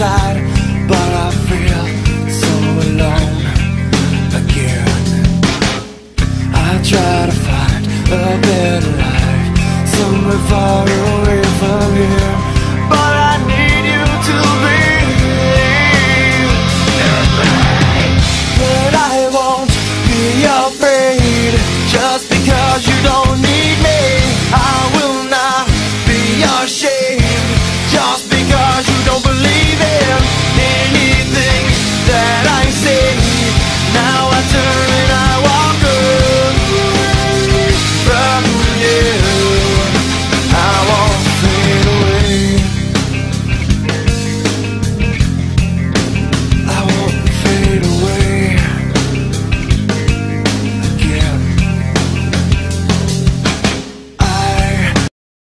but I feel so alone again. I try to find a better life somewhere far away from here, but I need you to be But I won't be afraid just because you don't.